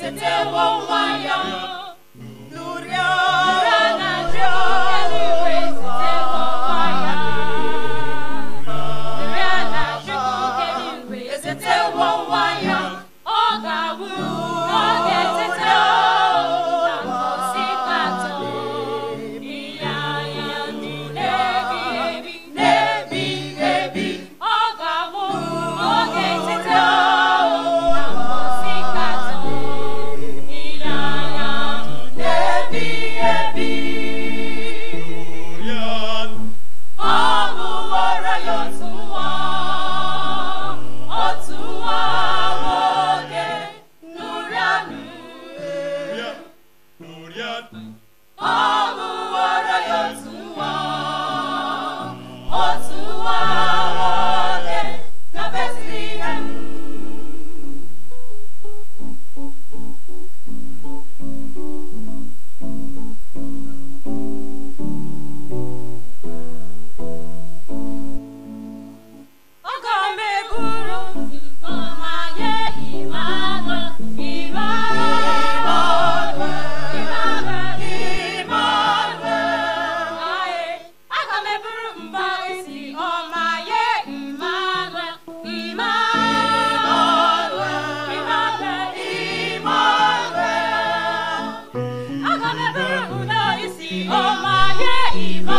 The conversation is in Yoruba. tètè wọ́n wáyà. God. Viva!